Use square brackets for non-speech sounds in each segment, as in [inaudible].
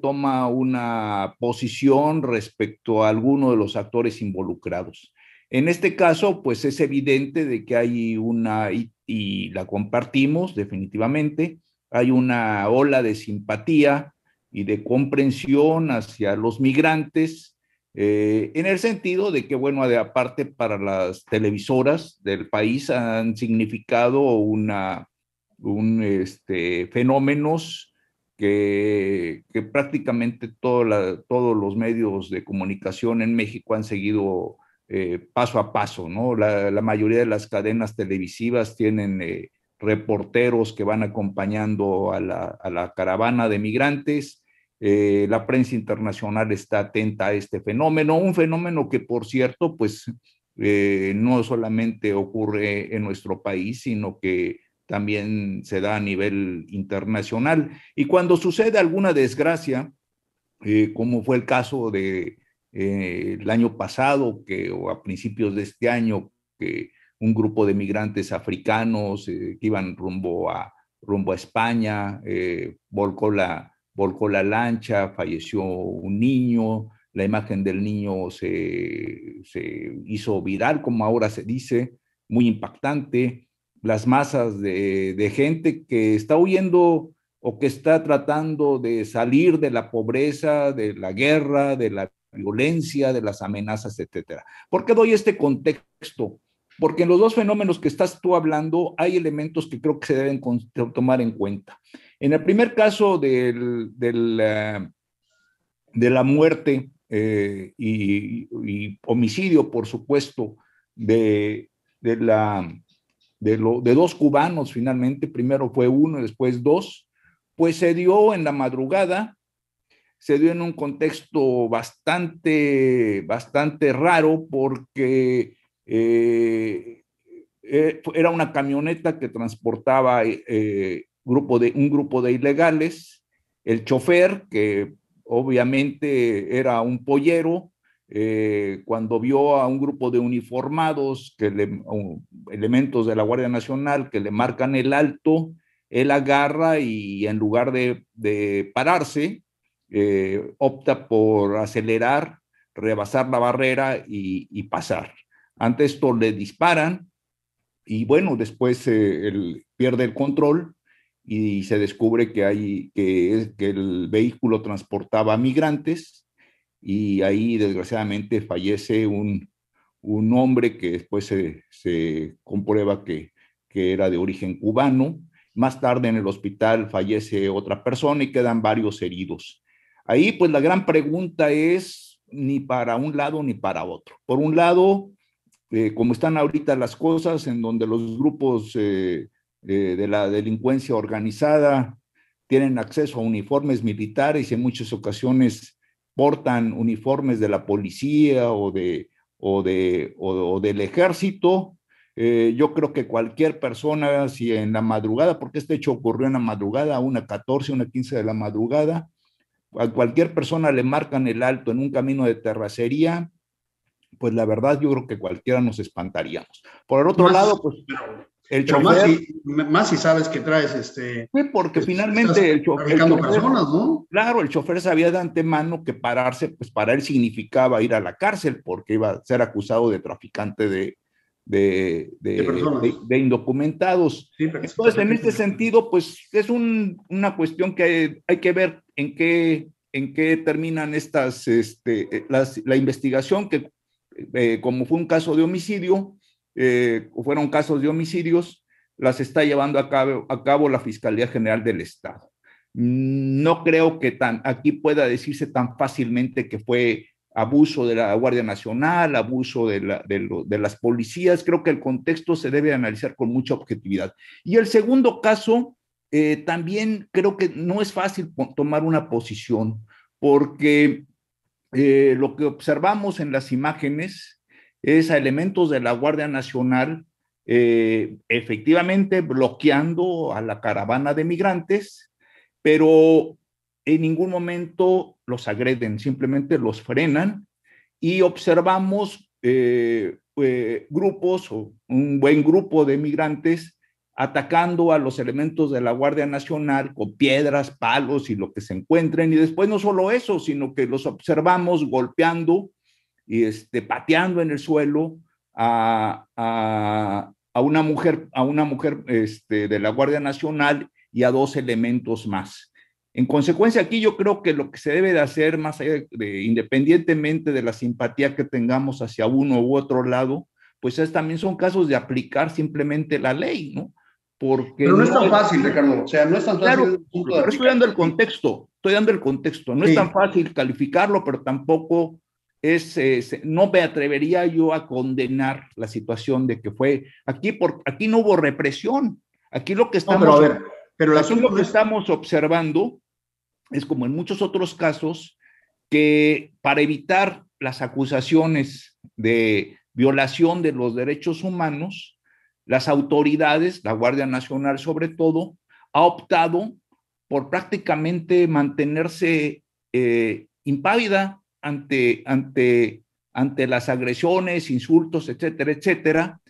toma una posición respecto a alguno de los actores involucrados. En este caso, pues es evidente de que hay una, y, la compartimos definitivamente, hay una ola de simpatía y de comprensión hacia los migrantes, eh, en el sentido de que, bueno, aparte para las televisoras del país han significado una, un, este, fenómenos que, prácticamente todos los medios de comunicación en México han seguido eh, paso a paso, ¿no? La, mayoría de las cadenas televisivas tienen eh, reporteros que van acompañando a la, caravana de migrantes. Eh, la prensa internacional está atenta a este fenómeno, un fenómeno que, por cierto, pues no solamente ocurre en nuestro país, sino que también se da a nivel internacional. Y cuando sucede alguna desgracia, eh, como fue el caso de eh, año pasado, que o a principios de este año, que un grupo de migrantes africanos eh, que iban rumbo a, rumbo a España, volcó, la, volcó la lancha, falleció un niño, la imagen del niño se, se hizo viral, como ahora se dice, muy impactante las masas de, gente que está huyendo o que está tratando de salir de la pobreza, de la guerra, de la violencia, de las amenazas, etcétera. ¿Por qué doy este contexto? Porque en los dos fenómenos que estás tú hablando hay elementos que creo que se deben tomar en cuenta. En el primer caso del, eh, de la muerte eh, y, homicidio, por supuesto, de, de la de, dos cubanos finalmente, primero fue uno y después dos, pues se dio en la madrugada, se dio en un contexto bastante, bastante raro porque eh, eh, era una camioneta que transportaba eh, grupo de, un grupo de ilegales, el chofer, que obviamente era un pollero, eh, cuando vio a un grupo de uniformados, que elementos de la Guardia Nacional que le marcan el alto, él agarra y en lugar de, pararse, eh, opta por acelerar, rebasar la barrera y, pasar. Ante esto le disparan y bueno, después eh, él pierde el control y se descubre que, hay, que, que el vehículo transportaba migrantes y ahí desgraciadamente fallece un, un hombre que después se, se comprueba que, que, era de origen cubano. Más tarde en el hospital fallece otra persona y quedan varios heridos. Ahí pues la gran pregunta es ni para un lado ni para otro. Por un lado, eh, como están ahorita las cosas, en donde los grupos eh, eh, de la delincuencia organizada tienen acceso a uniformes militares y en muchas ocasiones portan uniformes de la policía o, de, o, de, o, del ejército. Eh, yo creo que cualquier persona, si en la madrugada, porque este hecho ocurrió en la madrugada, a una 14, una 15 de la madrugada, a cualquier persona le marcan el alto en un camino de terracería, pues la verdad yo creo que cualquiera nos espantaríamos. Por el otro lado, pues el chofer, más, si, sabes que traes este. Sí, porque finalmente el, chofer, personas, ¿no? Claro, el chofer sabía de antemano que pararse, pues para él significaba ir a la cárcel, porque iba a ser acusado de traficante de, de, de, indocumentados. Entonces, en este sentido, pues es una cuestión que hay, que ver en qué, en qué terminan estas, este, la investigación, que eh, como fue un caso de homicidio, eh, fueron casos de homicidios, las está llevando a cabo, a cabo la Fiscalía General del Estado. No creo que tan, aquí pueda decirse tan fácilmente que fue abuso de la Guardia Nacional, abuso de, la, de, las policías. Creo que el contexto se debe analizar con mucha objetividad. Y el segundo caso, eh, también creo que no es fácil tomar una posición, porque eh, lo que observamos en las imágenes es a elementos de la Guardia Nacional eh, efectivamente bloqueando a la caravana de migrantes, pero en ningún momento los agreden, simplemente los frenan y observamos eh, eh, grupos o un buen grupo de migrantes atacando a los elementos de la Guardia Nacional con piedras, palos y lo que se encuentren. Y después no solo eso, sino que los observamos golpeando y este, pateando en el suelo a, una mujer, a una mujer este, de la Guardia Nacional y a dos elementos más. En consecuencia, aquí yo creo que lo que se debe de hacer, más allá de, independientemente de la simpatía que tengamos hacia uno u otro lado, pues es, también son casos de aplicar simplemente la ley, ¿no? Porque pero no, es tan fácil, Ricardo. O sea, no es tan fácil. pero estoy dando el contexto, estoy dando el contexto. No es tan fácil calificarlo, pero tampoco es, no me atrevería yo a condenar la situación de que fue aquí, por, aquí no hubo represión. Aquí lo que estamos, pero, a ver, pero lo que estamos observando es como en muchos otros casos que para evitar las acusaciones de violación de los derechos humanos, las autoridades, la Guardia Nacional sobre todo, ha optado por prácticamente mantenerse eh, impávida ante, ante, ante las agresiones, insultos, etcétera, etcétera.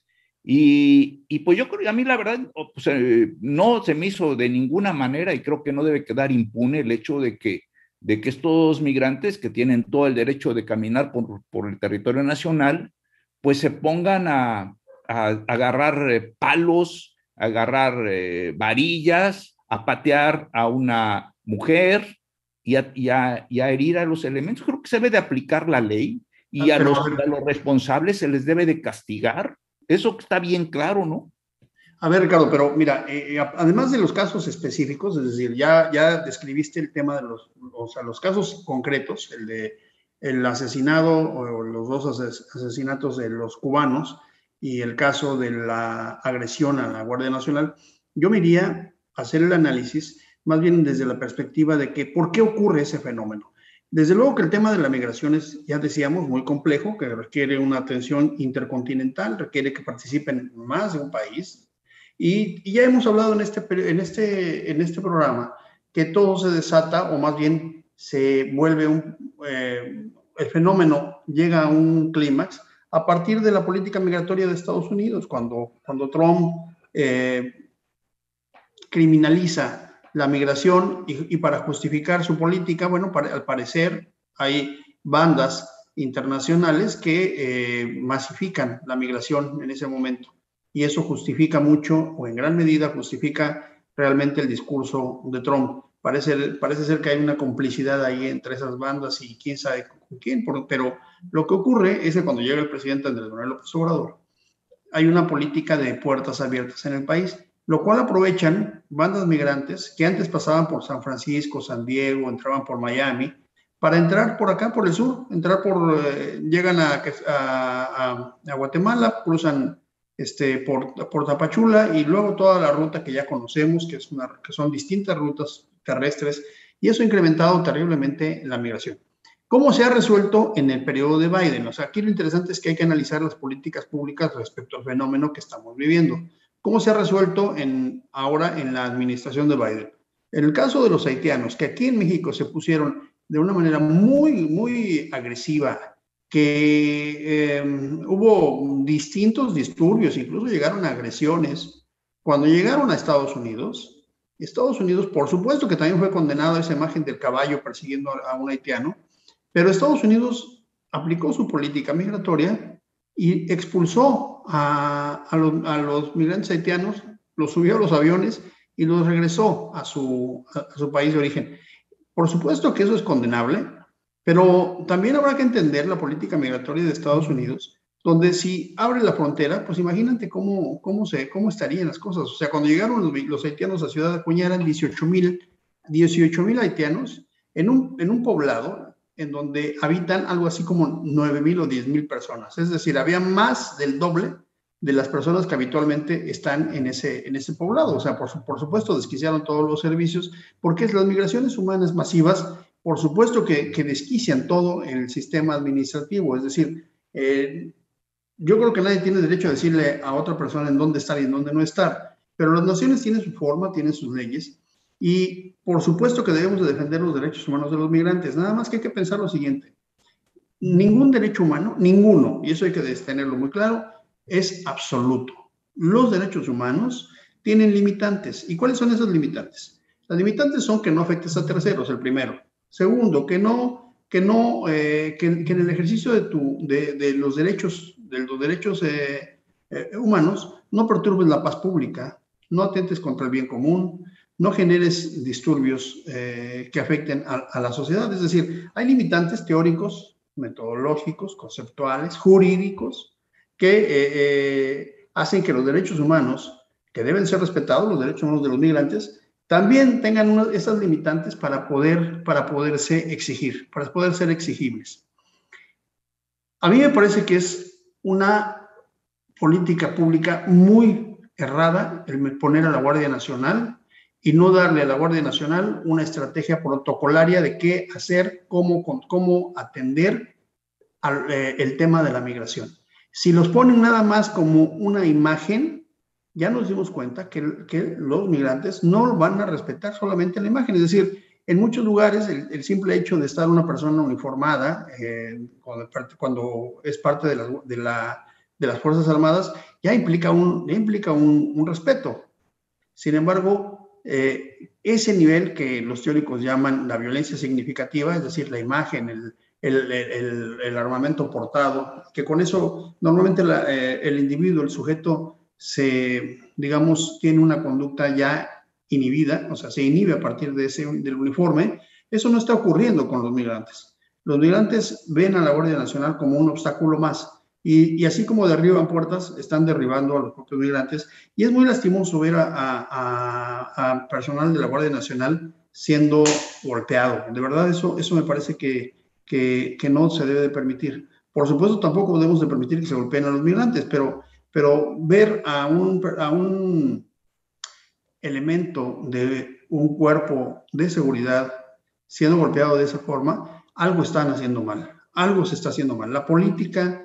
Y, y, pues yo creo que a mí la verdad pues, eh, no se me hizo de ninguna manera y creo que no debe quedar impune el hecho de que, de que estos migrantes que tienen todo el derecho de caminar por, por el territorio nacional, pues se pongan a, agarrar eh, palos, a agarrar eh, varillas, a patear a una mujer y a, herir a los elementos. Creo que se debe de aplicar la ley y ah, a, los, los responsables se les debe de castigar. Eso está bien claro, ¿no? A ver, Ricardo, pero mira, eh, además de los casos específicos, es decir, ya, ya describiste el tema de los, o sea, los casos concretos, el de el asesinado o los dos asesinatos de los cubanos, y el caso de la agresión a la Guardia Nacional, yo me iría a hacer el análisis más bien desde la perspectiva de que por qué ocurre ese fenómeno. Desde luego que el tema de la migración es, ya decíamos, muy complejo, que requiere una atención intercontinental, requiere que participen más de un país. Y, ya hemos hablado en este, en, este, en este programa que todo se desata, o más bien se vuelve un, eh, el fenómeno llega a un clímax a partir de la política migratoria de Estados Unidos, cuando, cuando Trump eh, criminaliza la migración y, para justificar su política, bueno, al parecer hay bandas internacionales que eh, masifican la migración en ese momento. Y eso justifica mucho, o en gran medida justifica realmente el discurso de Trump. Parece, parece ser que hay una complicidad ahí entre esas bandas y quién sabe con quién, pero lo que ocurre es que cuando llega el presidente Andrés Manuel López Obrador, hay una política de puertas abiertas en el país, lo cual aprovechan bandas migrantes que antes pasaban por San Francisco, San Diego, entraban por Miami, para entrar por acá, por el sur, entrar por, eh, llegan a, Guatemala, cruzan este, por, por Tapachula y luego toda la ruta que ya conocemos, que, que son distintas rutas terrestres, y eso ha incrementado terriblemente la migración. ¿Cómo se ha resuelto en el periodo de Biden? O sea, aquí lo interesante es que hay que analizar las políticas públicas respecto al fenómeno que estamos viviendo. ¿Cómo se ha resuelto ahora en la administración de Biden? En el caso de los haitianos, que aquí en México se pusieron de una manera muy, muy agresiva, que em, hubo distintos disturbios, incluso llegaron a agresiones. Cuando llegaron a Estados Unidos, Estados Unidos, por supuesto que también fue condenado a esa imagen del caballo persiguiendo a un haitiano, pero Estados Unidos aplicó su política migratoria y expulsó a, los, migrantes haitianos, los subió a los aviones y los regresó a su, a su país de origen. Por supuesto que eso es condenable, pero también habrá que entender la política migratoria de Estados Unidos, donde si abre la frontera, pues imagínate cómo, cómo, se, cómo estarían las cosas. O sea, cuando llegaron los, los haitianos a Ciudad Acuña eran 18 mil 18, haitianos en un, en un poblado en donde habitan algo así como 9 mil o 10 mil personas. Es decir, había más del doble de las personas que habitualmente están en ese, en ese poblado. O sea, por, por supuesto, desquiciaron todos los servicios, porque las migraciones humanas masivas, por supuesto que, que desquician todo el sistema administrativo. Es decir, eh, yo creo que nadie tiene derecho a decirle a otra persona en dónde estar y en dónde no estar, pero las naciones tienen su forma, tienen sus leyes, y por supuesto que debemos de defender los derechos humanos de los migrantes. Nada más que hay que pensar lo siguiente. Ningún derecho humano, ninguno, y eso hay que tenerlo muy claro, es absoluto. Los derechos humanos tienen limitantes. ¿Y cuáles son esas limitantes? Las limitantes son que no afectes a terceros, el primero. Segundo, que no, que no, eh, que, en el ejercicio de, tu, de, los derechos, de los derechos eh, eh, humanos, no perturbes la paz pública, no atentes contra el bien común, no generes disturbios que afecten a, la sociedad. Es decir, hay limitantes teóricos, metodológicos, conceptuales, jurídicos, que hacen que los derechos humanos, que deben ser respetados, los derechos humanos de los migrantes, también tengan esas limitantes para, poder, para poderse exigir, para poder ser exigibles. A mí me parece que es una política pública muy errada el poner a la Guardia Nacional y no darle a la Guardia Nacional una estrategia protocolaria de qué hacer, cómo, cómo atender al, eh, el tema de la migración. Si los ponen nada más como una imagen, ya nos dimos cuenta que, que, los migrantes no van a respetar solamente la imagen. Es decir, en muchos lugares el, simple hecho de estar una persona uniformada eh, cuando, cuando, es parte de, la, de, la, de, las Fuerzas Armadas ya implica un, implica un, un respeto. Sin embargo, eh, ese nivel que los teóricos llaman la violencia significativa, es decir, la imagen, el, armamento portado, que con eso normalmente eh, el individuo, el sujeto, se, digamos, tiene una conducta ya inhibida, o sea, se inhibe a partir de ese, del uniforme, eso no está ocurriendo con los migrantes. Los migrantes ven a la Guardia Nacional como un obstáculo más y, así como derriban puertas, están derribando a los propios migrantes y es muy lastimoso ver a, personal de la Guardia Nacional siendo golpeado. De verdad, eso, eso me parece que, que, no se debe de permitir. Por supuesto, tampoco debemos de permitir que se golpeen a los migrantes, pero pero ver a un, a un elemento de un cuerpo de seguridad siendo golpeado de esa forma, algo están haciendo mal, algo se está haciendo mal. La política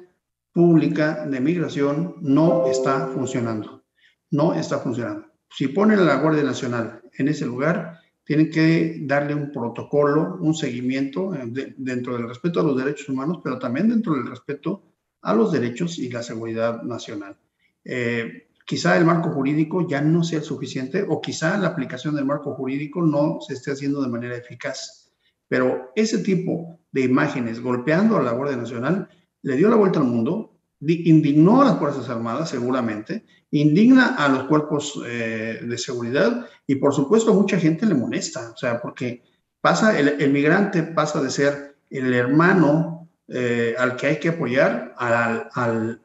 pública de migración no está funcionando, no está funcionando. Si ponen a la Guardia Nacional en ese lugar, tienen que darle un protocolo, un seguimiento eh, dentro del respeto a los derechos humanos, pero también dentro del respeto a los derechos y la seguridad nacional. Eh, quizá el marco jurídico ya no sea suficiente o quizá la aplicación del marco jurídico no se esté haciendo de manera eficaz. Pero ese tipo de imágenes golpeando a la Guardia Nacional le dio la vuelta al mundo, indignó a las Fuerzas Armadas seguramente, indigna a los cuerpos eh, de seguridad y por supuesto a mucha gente le molesta, o sea, porque pasa, el, migrante pasa de ser el hermano eh, al que hay que apoyar, al,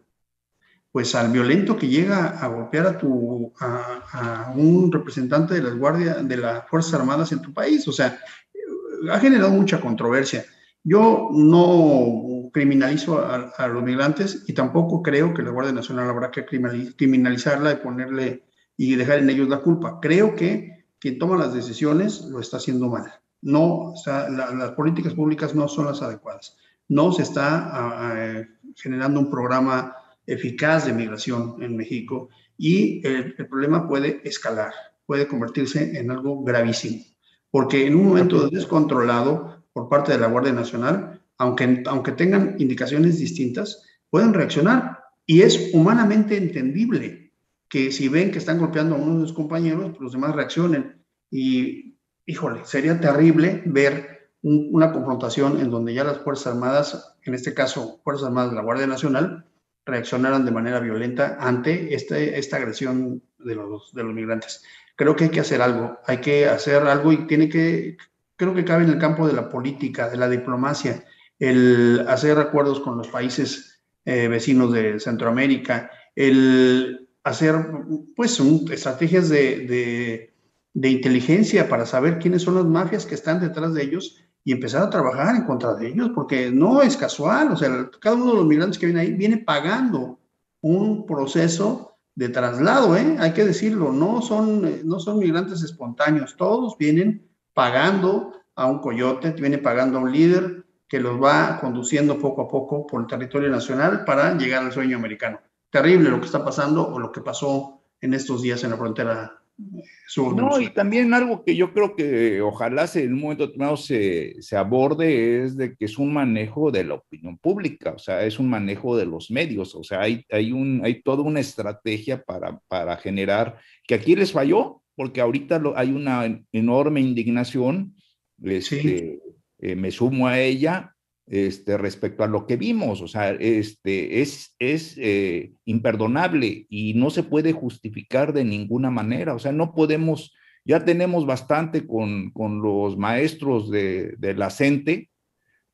pues al violento que llega a golpear a, tu, a, un representante de las guardias, de las Fuerzas Armadas en tu país. O sea, ha generado mucha controversia. Yo no criminalizo a, los migrantes y tampoco creo que la Guardia Nacional habrá que criminalizarla y ponerle y dejar en ellos la culpa. Creo que quien toma las decisiones lo está haciendo mal. No, o sea, las políticas públicas no son las adecuadas no se está generando un programa eficaz de migración en México y el, problema puede escalar, puede convertirse en algo gravísimo, porque en un momento descontrolado por parte de la Guardia Nacional, aunque, aunque tengan indicaciones distintas, pueden reaccionar y es humanamente entendible que si ven que están golpeando a uno de sus compañeros, los demás reaccionen. Y, híjole, sería terrible ver una confrontación en donde ya las Fuerzas Armadas, en este caso Fuerzas Armadas de la Guardia Nacional, reaccionaran de manera violenta ante este, esta agresión de los, de los migrantes. Creo que hay que hacer algo, hay que hacer algo y tiene que, creo que cabe en el campo de la política, de la diplomacia, el hacer acuerdos con los países eh, vecinos de Centroamérica, el hacer pues estrategias de, de, inteligencia para saber quiénes son las mafias que están detrás de ellos y empezar a trabajar en contra de ellos, porque no es casual, o sea, cada uno de los migrantes que viene ahí viene pagando un proceso de traslado, ¿eh? hay que decirlo, no son, no son migrantes espontáneos, todos vienen pagando a un coyote, vienen pagando a un líder que los va conduciendo poco a poco por el territorio nacional para llegar al sueño americano. Terrible lo que está pasando o lo que pasó en estos días en la frontera no, y también algo que yo creo que ojalá se, en un momento determinado se, se, aborde es de que es un manejo de la opinión pública, o sea, es un manejo de los medios, o sea, hay, hay, un, hay toda una estrategia para, para generar, que aquí les falló, porque ahorita hay una enorme indignación, este, eh, me sumo a ella, este, respecto a lo que vimos. O sea, este, es, es eh, imperdonable y no se puede justificar de ninguna manera. O sea, no podemos, ya tenemos bastante con, con los maestros de, de, la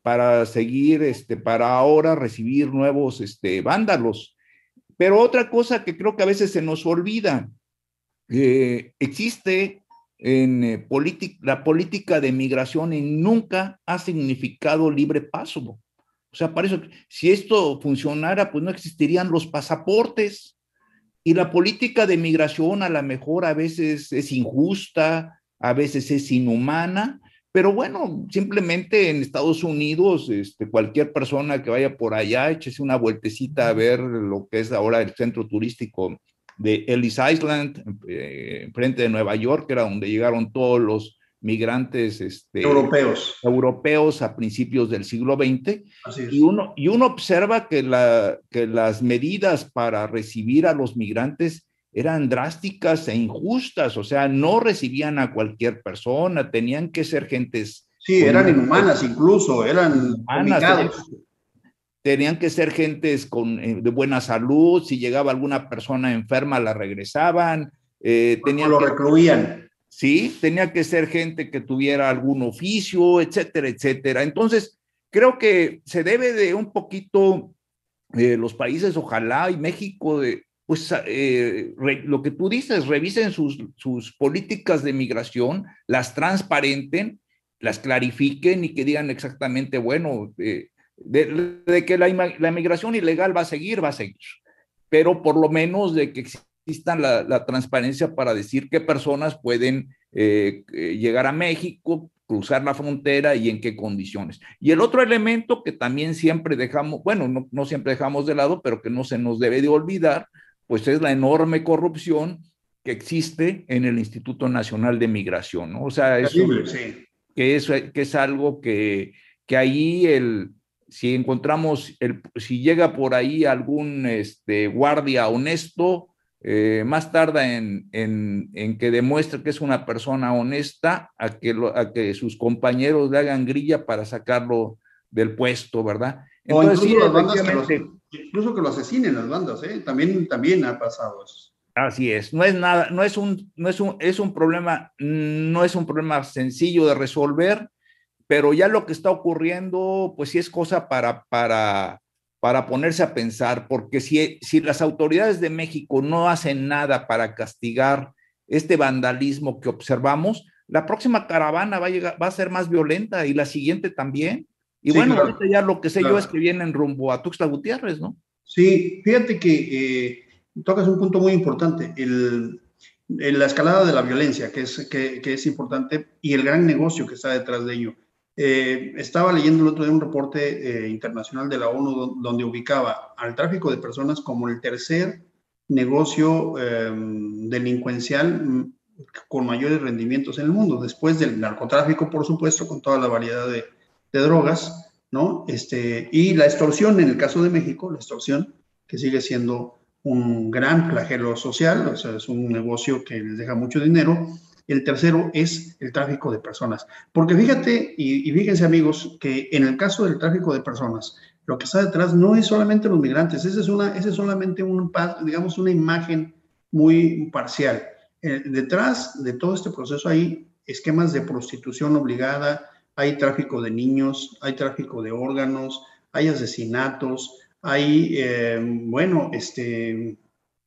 para seguir, este, para ahora recibir nuevos este, vándalos. Pero otra cosa que creo que a veces se nos olvida, eh, existe en eh, la política de migración nunca ha significado libre paso. O sea, para eso, si esto funcionara, pues no existirían los pasaportes. Y la política de migración a lo mejor a veces es injusta, a veces es inhumana, pero bueno, simplemente en Estados Unidos, este, cualquier persona que vaya por allá, échese una vueltecita a ver lo que es ahora el centro turístico de Ellis Island, eh, frente de Nueva York, era donde llegaron todos los migrantes este, europeos. europeos a principios del siglo XX. Y uno, y uno observa que, la, que las medidas para recibir a los migrantes eran drásticas e injustas, o sea, no recibían a cualquier persona, tenían que ser gentes. Sí, eran inhumanas incluso, eran tenían que ser gentes con, eh, de buena salud, si llegaba alguna persona enferma la regresaban. Eh, tenían lo recluían. Sí, tenía que ser gente que tuviera algún oficio, etcétera, etcétera. Entonces, creo que se debe de un poquito eh, los países, ojalá, y México, de, pues eh, lo que tú dices, revisen sus, sus políticas de migración, las transparenten, las clarifiquen y que digan exactamente, bueno, eh, de, que la, la, inmigración ilegal va a seguir, va a seguir, pero por lo menos de que exista la, transparencia para decir qué personas pueden eh, eh, llegar a México, cruzar la frontera y en qué condiciones. Y el otro elemento que también siempre dejamos, bueno, no, no siempre dejamos de lado, pero que no se nos debe de olvidar, pues es la enorme corrupción que existe en el Instituto Nacional de Migración, ¿no? O sea, es, que, es, que es algo que, que ahí el, si encontramos, el, si llega por ahí algún este, guardia honesto, eh, más tarda en, en, que demuestre que es una persona honesta a que, a que sus compañeros le hagan grilla para sacarlo del puesto, ¿verdad? Entonces, o incluso, las bandas que incluso que lo asesinen las bandas, ¿eh? También, también ha pasado eso. Así es, no es nada, no es un, no es un, es un problema, no es un problema sencillo de resolver, pero ya lo que está ocurriendo, pues sí es cosa para, para, para ponerse a pensar, porque si, si las autoridades de México no hacen nada para castigar este vandalismo que observamos, la próxima caravana va a, llegar, va a ser más violenta y la siguiente también. Y bueno, ahorita ya lo que sé yo es que vienen rumbo a Tuxtla Gutiérrez, ¿no? Sí, fíjate que eh, tocas un punto muy importante, el, la escalada de la violencia, que es, que, que es importante, y el gran negocio que está detrás de ello. Eh, estaba leyendo el otro día un reporte eh, internacional de la ONU donde ubicaba al tráfico de personas como el tercer negocio em, delincuencial mm, con mayores rendimientos en el mundo, después del narcotráfico, por supuesto, con toda la variedad de, de drogas, ¿no? Este, y la extorsión, en el caso de México, la extorsión, que sigue siendo un gran flagelo social, o sea, es un negocio que les deja mucho dinero, el tercero es el tráfico de personas. Porque fíjate y, fíjense amigos que en el caso del tráfico de personas, lo que está detrás no es solamente los migrantes, ese es, una, es solamente un, digamos, una imagen muy parcial. Eh, detrás de todo este proceso hay esquemas de prostitución obligada, hay tráfico de niños, hay tráfico de órganos, hay asesinatos, hay, eh, bueno, este,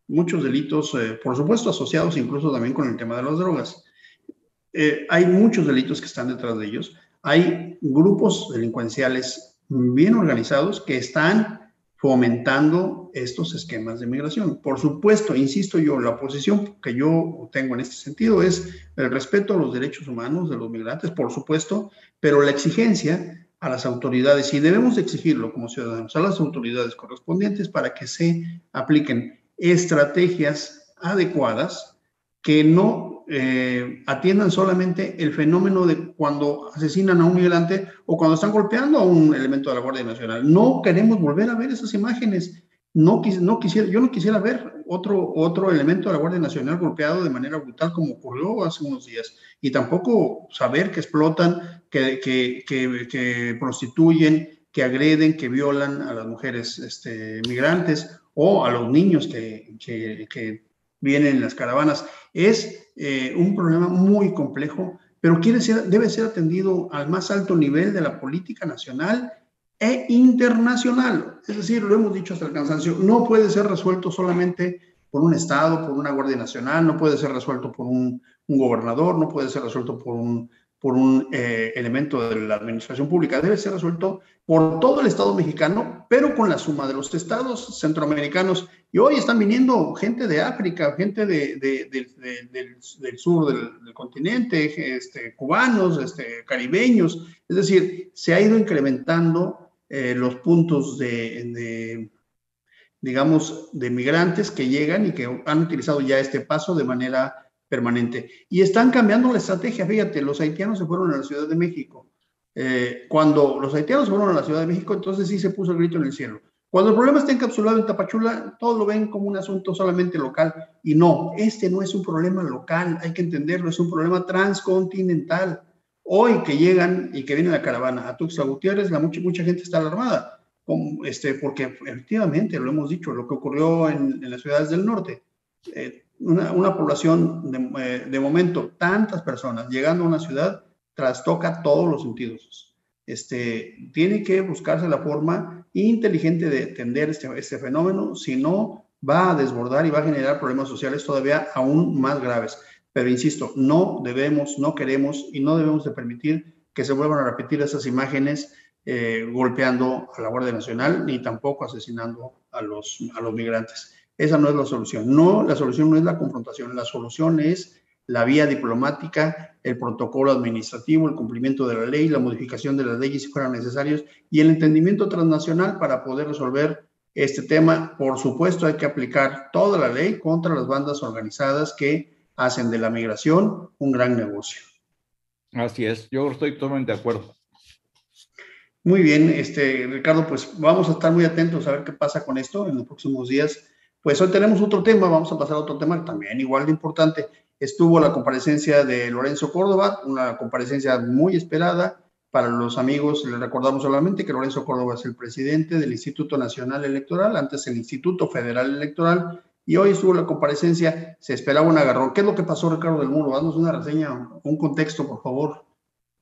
muchos delitos, eh, por supuesto, asociados incluso también con el tema de las drogas. Eh, hay muchos delitos que están detrás de ellos. Hay grupos delincuenciales bien organizados que están fomentando estos esquemas de migración. Por supuesto, insisto yo, la posición que yo tengo en este sentido es el respeto a los derechos humanos de los migrantes, por supuesto, pero la exigencia a las autoridades, y debemos exigirlo como ciudadanos, a las autoridades correspondientes para que se apliquen estrategias adecuadas que no eh, atiendan solamente el fenómeno de cuando asesinan a un migrante o cuando están golpeando a un elemento de la Guardia Nacional. No queremos volver a ver esas imágenes. No, no quisiera, yo no quisiera ver otro, otro elemento de la Guardia Nacional golpeado de manera brutal como ocurrió hace unos días. Y tampoco saber que explotan, que, que, que, que prostituyen, que agreden, que violan a las mujeres este, migrantes o a los niños que, que vienen en las caravanas. Es eh, un problema muy complejo, pero quiere debe ser atendido al más alto nivel de la política nacional e internacional. Es decir, lo hemos dicho hasta el cansancio, no puede ser resuelto solamente por un Estado, por una Guardia Nacional, no puede ser resuelto por un gobernador, no puede ser resuelto por un por un eh, elemento de la administración pública, debe ser resuelto por todo el Estado mexicano, pero con la suma de los estados centroamericanos. Y hoy están viniendo gente de África, gente de, del, sur del, continente, este, cubanos, este, caribeños. Es decir, se ha ido incrementando eh, los puntos de, digamos, de migrantes que llegan y que han utilizado ya este paso de manera permanente. Y están cambiando la estrategia. Fíjate, los haitianos se fueron a la Ciudad de México. Eh, cuando los haitianos se fueron a la Ciudad de México, entonces sí se puso el grito en el cielo. Cuando el problema está encapsulado en Tapachula, todos lo ven como un asunto solamente local. Y no, este no es un problema local, hay que entenderlo, es un problema transcontinental. Hoy que llegan y que viene la caravana a Tuxtla Gutiérrez, mucha, gente está alarmada, este, porque efectivamente, lo hemos dicho, lo que ocurrió en, en las ciudades del norte. Eh, una, población de, eh, de, momento, tantas personas llegando a una ciudad, trastoca todos los sentidos. Este, tiene que buscarse la forma inteligente de atender este, este fenómeno, si no, va a desbordar y va a generar problemas sociales todavía aún más graves. Pero insisto, no debemos, no queremos y no debemos de permitir que se vuelvan a repetir esas imágenes eh, golpeando a la Guardia Nacional ni tampoco asesinando a los, a los migrantes. Esa no es la solución. No, la solución no es la confrontación, la solución es la vía diplomática, el protocolo administrativo, el cumplimiento de la ley, la modificación de las leyes si fueran necesarios y el entendimiento transnacional para poder resolver este tema. Por supuesto, hay que aplicar toda la ley contra las bandas organizadas que hacen de la migración un gran negocio. Así es, yo estoy totalmente de acuerdo. Muy bien, este, Ricardo, pues vamos a estar muy atentos a ver qué pasa con esto en los próximos días pues hoy tenemos otro tema, vamos a pasar a otro tema también igual de importante. Estuvo la comparecencia de Lorenzo Córdoba, una comparecencia muy esperada para los amigos. Les recordamos solamente que Lorenzo Córdoba es el presidente del Instituto Nacional Electoral, antes el Instituto Federal Electoral, y hoy estuvo la comparecencia, se esperaba un agarrón. ¿Qué es lo que pasó, Ricardo del Muro? Danos una reseña, un contexto, por favor.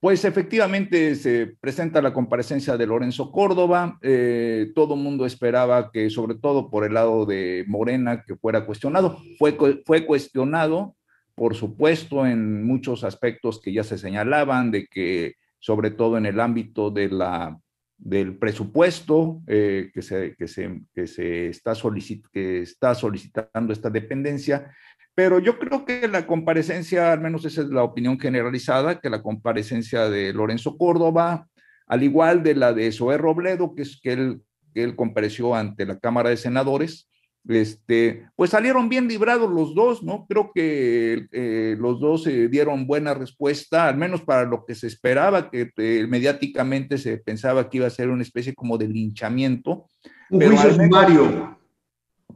Pues efectivamente se presenta la comparecencia de Lorenzo Córdoba. Eh, todo el mundo esperaba que, sobre todo por el lado de Morena, que fuera cuestionado. Fue, fue cuestionado, por supuesto, en muchos aspectos que ya se señalaban, de que, sobre todo en el ámbito de la, del presupuesto eh, que, se, que, se, que, se está que está solicitando esta dependencia, pero yo creo que la comparecencia, al menos esa es la opinión generalizada, que la comparecencia de Lorenzo Córdoba, al igual de la de Zoé Robledo, que es que él, que él compareció ante la Cámara de Senadores, este, pues salieron bien librados los dos, ¿no? Creo que eh, los dos eh, dieron buena respuesta, al menos para lo que se esperaba, que eh, mediáticamente se pensaba que iba a ser una especie como de linchamiento. Un juicio sumario.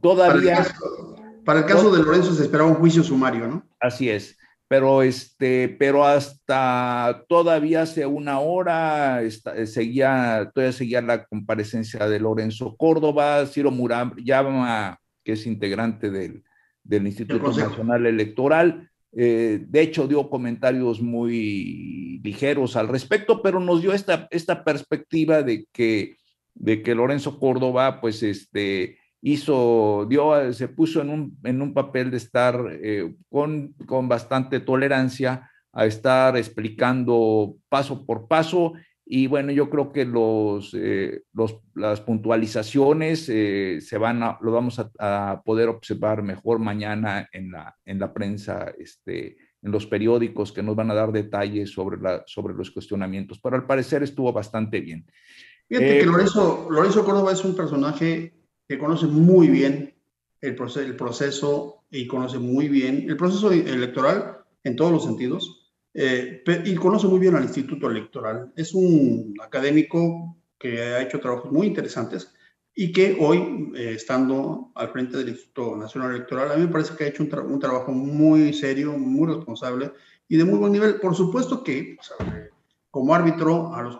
Todavía, para el caso de Lorenzo se esperaba un juicio sumario, ¿no? Así es. Pero, este, pero hasta todavía hace una hora seguía, todavía seguía la comparecencia de Lorenzo Córdoba, Ciro Murayama, que es integrante del, del Instituto Nacional Electoral. Eh, de hecho, dio comentarios muy ligeros al respecto, pero nos dio esta, esta perspectiva de que, de que Lorenzo Córdoba, pues, este, hizo, dio, se puso en un, en un papel de estar eh, con, con bastante tolerancia a estar explicando paso por paso y bueno, yo creo que los, eh, los las puntualizaciones eh, se van a, lo vamos a, poder observar mejor mañana en la, en la prensa, este, en los periódicos que nos van a dar detalles sobre, la, sobre los cuestionamientos. Pero al parecer estuvo bastante bien. Fíjate que Lorenzo, Lorenzo Córdoba es un personaje que conoce muy bien el proceso, el proceso y conoce muy bien el proceso electoral en todos los sentidos eh, y conoce muy bien al Instituto Electoral. Es un académico que ha hecho trabajos muy interesantes y que hoy, eh, estando al frente del Instituto Nacional Electoral, a mí me parece que ha hecho un, un trabajo muy serio, muy responsable y de muy buen nivel. Por supuesto que como árbitro, a los,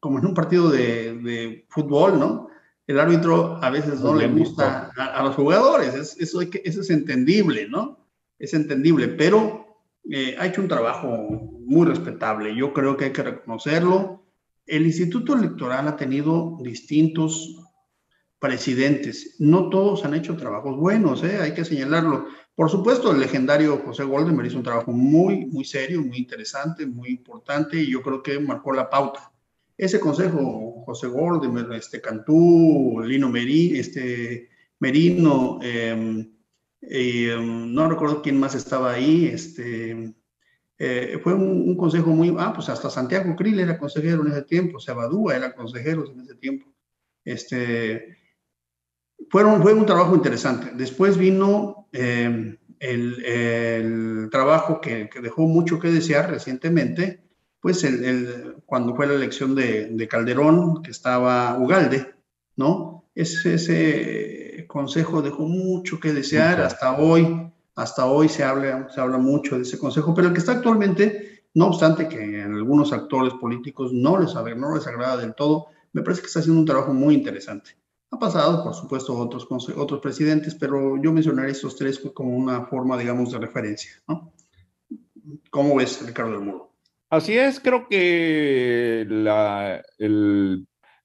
como en un partido de, de, fútbol, ¿no? El árbitro a veces no le gusta a, los jugadores, es, eso, que, eso es entendible, ¿no? Es entendible, pero eh, ha hecho un trabajo muy respetable. Yo creo que hay que reconocerlo. El Instituto Electoral ha tenido distintos presidentes. No todos han hecho trabajos buenos, ¿eh? hay que señalarlo. Por supuesto, el legendario José Goldenberg hizo un trabajo muy, muy serio, muy interesante, muy importante y yo creo que marcó la pauta. Ese consejo, José Goldenberg, este Cantú, Lino Merí, este, Merino, em, em, no recuerdo quién más estaba ahí, este, eh, fue un, consejo muy, ah, pues hasta Santiago Krill era consejero en ese tiempo, Sabadúa era consejero en ese tiempo. Este, fueron, fue un trabajo interesante. Después vino eh, el, trabajo que, dejó mucho que desear recientemente, pues el, cuando fue la elección de, Calderón, que estaba Ugalde, ¿no? Ese, ese consejo dejó mucho que desear hasta hoy. Hasta hoy se habla, se habla mucho de ese consejo, pero el que está actualmente, no obstante que a algunos actores políticos no les, no les agrada del todo, me parece que está haciendo un trabajo muy interesante. Ha pasado, por supuesto, otros, otros presidentes, pero yo mencionaré estos tres como una forma, digamos, de referencia. ¿no? ¿Cómo ves, Ricardo del Muro? Así es, creo que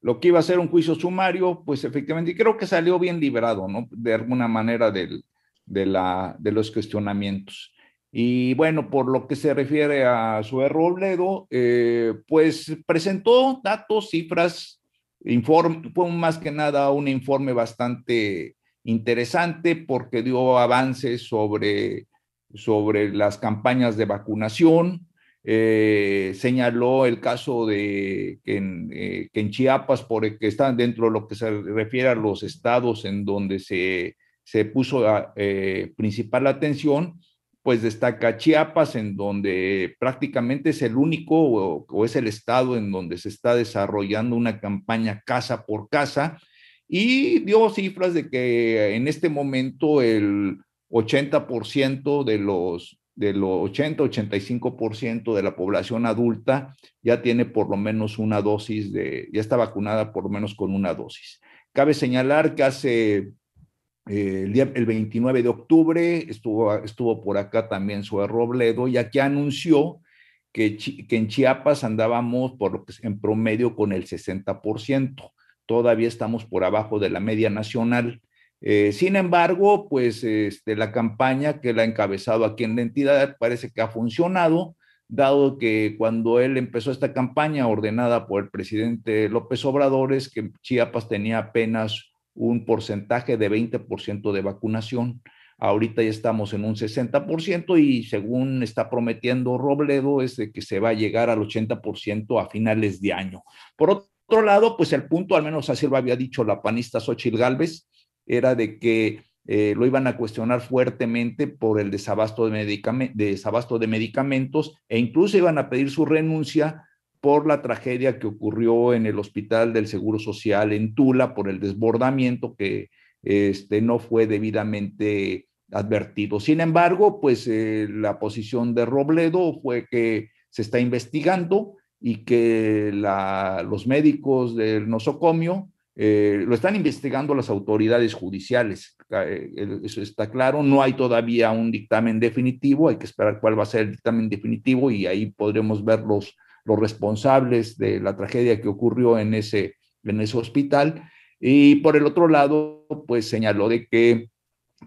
lo que iba a ser un juicio sumario, pues efectivamente, creo que salió bien liberado, ¿no? De alguna manera de, los cuestionamientos. Y bueno, por lo que se refiere a Sue Robledo, eh, pues presentó datos, cifras informe, fue más que nada un informe bastante interesante porque dio avances sobre, sobre las campañas de vacunación, eh, señaló el caso de que en, eh, que en Chiapas, porque están dentro de lo que se refiere a los estados en donde se, se puso eh, principal atención, pues destaca Chiapas, en donde prácticamente es el único o, es el estado en donde se está desarrollando una campaña casa por casa y dio cifras de que en este momento el 80% de los de los 80-85% de la población adulta ya tiene por lo menos una dosis de, ya está vacunada por lo menos con una dosis. Cabe señalar que hace el, día, el 29 de octubre estuvo, estuvo por acá también Sue Robledo, ya que anunció que, que en Chiapas andábamos por, en promedio con el 60%. Todavía estamos por abajo de la media nacional. Eh, sin embargo, pues este, la campaña que la ha encabezado aquí en la entidad parece que ha funcionado, dado que cuando él empezó esta campaña ordenada por el presidente López Obrador es que Chiapas tenía apenas un porcentaje de 20% de vacunación. Ahorita ya estamos en un 60% y según está prometiendo Robledo es de que se va a llegar al 80% a finales de año. Por otro lado, pues el punto, al menos así lo había dicho la panista Xochitl Galvez, era de que eh, lo iban a cuestionar fuertemente por el desabasto de, desabasto de medicamentos e incluso iban a pedir su renuncia por la tragedia que ocurrió en el Hospital del Seguro Social en Tula, por el desbordamiento que este, no fue debidamente advertido. Sin embargo, pues eh, la posición de Robledo fue que se está investigando y que los médicos del nosocomio eh, lo están investigando las autoridades judiciales. Eh, eso está claro. No hay todavía un dictamen definitivo. Hay que esperar cuál va a ser el dictamen definitivo y ahí podremos ver los, los responsables de la tragedia que ocurrió en ese, en ese hospital. Y por el otro lado, pues señaló de que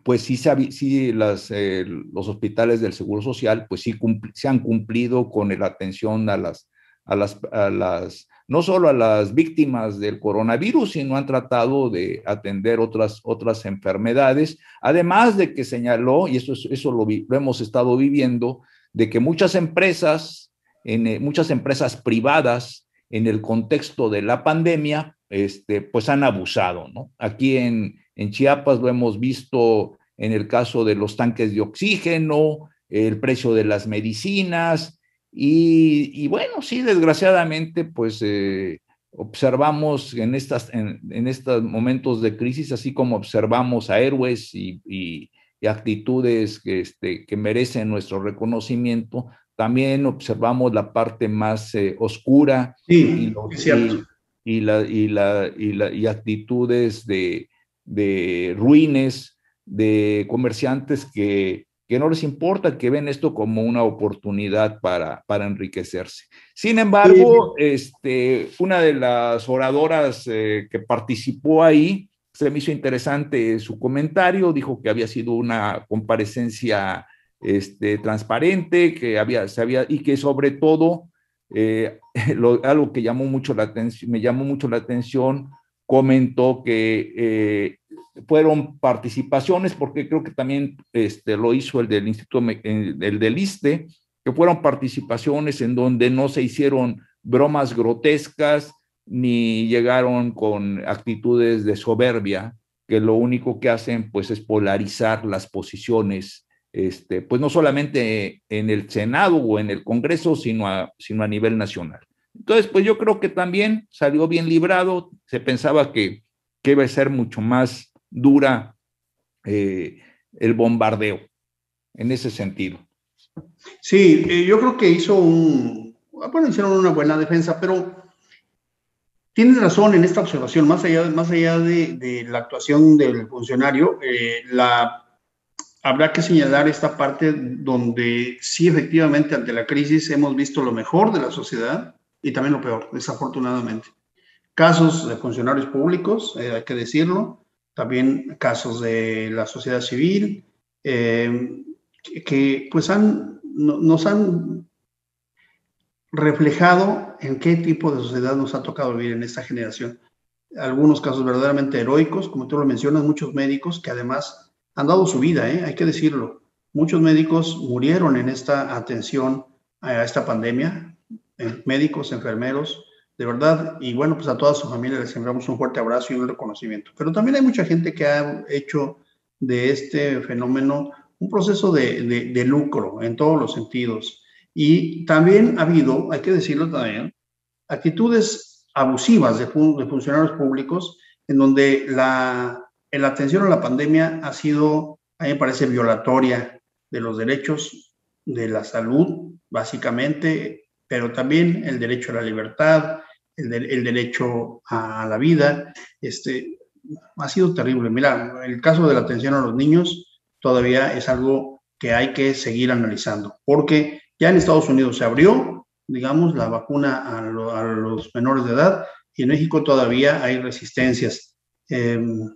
pues sí, sí las, eh, los hospitales del Seguro Social, pues sí se han cumplido con la atención a las, a las, a las, no solo a las víctimas del coronavirus, sino han tratado de atender otras, otras enfermedades, además de que señaló, y eso, eso lo, hemos estado viviendo, de que muchas empresas en eh, muchas empresas privadas en el contexto de la pandemia, este, pues han abusado, ¿no? Aquí En Chiapas lo hemos visto en el caso de los tanques de oxígeno, el precio de las medicinas, y, bueno, sí, desgraciadamente, pues eh, observamos en, estas, en, estos momentos de crisis, así como observamos a héroes y, actitudes que, este, que merecen nuestro reconocimiento, también observamos la parte más eh, oscura y, y, la, y, la, y, actitudes de, de ruines, de comerciantes que, que no les importa, que ven esto como una oportunidad para, para enriquecerse. Sin embargo, este, una de las oradoras eh, que participó ahí, se me hizo interesante su comentario, dijo que había sido una comparecencia este, transparente, que había, se había, y que sobre todo, eh, [laughs] algo que llamó mucho la atención, me llamó mucho la atención, comentó que eh, fueron participaciones, porque creo que también este, lo hizo el del Instituto, el del ISTE, que fueron participaciones en donde no se hicieron bromas grotescas ni llegaron con actitudes de soberbia, que lo único que hacen pues es polarizar las posiciones, este, pues no solamente en el Senado o en el Congreso, sino a, sino a nivel nacional. Entonces, pues yo creo que también salió bien librado, se pensaba que, que iba a ser mucho más dura eh, el bombardeo en ese sentido. Sí, eh, yo creo que hizo un, bueno, hicieron una buena defensa, pero tienes razón en esta observación, más allá, más allá de, la actuación del funcionario, eh, habrá que señalar esta parte donde sí efectivamente ante la crisis hemos visto lo mejor de la sociedad y también lo peor, desafortunadamente. Casos de funcionarios públicos, hay que decirlo, también casos de la sociedad civil, eh, que, pues han, nos han reflejado en qué tipo de sociedad nos ha tocado vivir en esta generación. Algunos casos verdaderamente heroicos, como tú lo mencionas, muchos médicos que además han dado su vida, ¿eh? hay que decirlo. Muchos médicos murieron en esta atención a esta pandemia, eh, médicos, enfermeros, de verdad. Y bueno, pues a toda su familia les enviamos un fuerte abrazo y un reconocimiento. Pero también hay mucha gente que ha hecho de este fenómeno un proceso de, de, lucro en todos los sentidos. Y también ha habido, hay que decirlo también, actitudes abusivas de, de funcionarios públicos en donde la, la atención a la pandemia ha sido, a mí me parece, violatoria de los derechos de la salud, básicamente, pero también el derecho a la libertad, el, el derecho a la vida. Este, ha sido terrible. Mira, el caso de la atención a los niños, todavía es algo que hay que seguir analizando, porque ya en Estados Unidos se abrió, digamos, la vacuna a, los menores de edad y en México todavía hay resistencias. Em,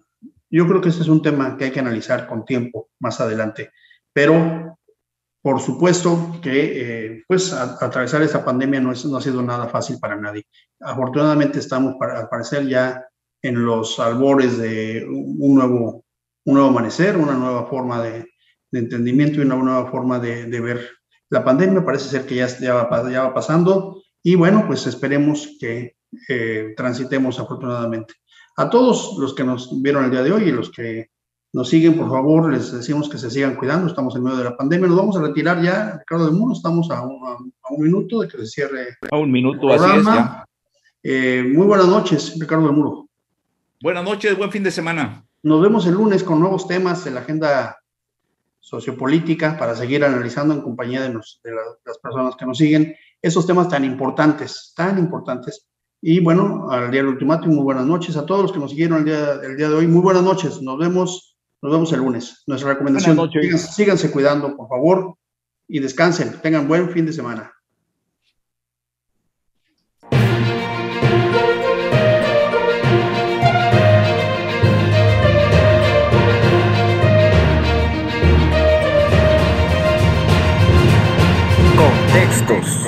yo creo que este es un tema que hay que analizar con tiempo más adelante, pero por supuesto que eh, pues atravesar esta pandemia no, ha sido nada fácil para nadie. Afortunadamente estamos, para, al parecer, ya en los albores de un nuevo un nuevo amanecer, una nueva forma de, entendimiento y una nueva forma de, ver la pandemia. Parece ser que ya, ya, va, ya va pasando y bueno, pues esperemos que eh, transitemos afortunadamente. A todos los que nos vieron el día de hoy y los que nos siguen, por favor, les decimos que se sigan cuidando. Estamos en medio de la pandemia. Nos vamos a retirar ya, Ricardo del Muro. Estamos a un, a, un minuto de que se cierre. A un minuto, así es. Ya. Eh, muy buenas noches, Ricardo del Muro. Buenas noches, buen fin de semana. Nos vemos el lunes con nuevos temas de la agenda sociopolítica para seguir analizando en compañía de, las personas que nos siguen esos temas tan importantes, tan importantes. Y bueno, al día del ultimátum, muy buenas noches a todos los que nos siguieron el día, el día de hoy. Muy buenas noches, nos vemos, nos vemos el lunes. Nuestra recomendación, síganse, síganse cuidando, por favor, y descansen. Tengan buen fin de semana. Textos.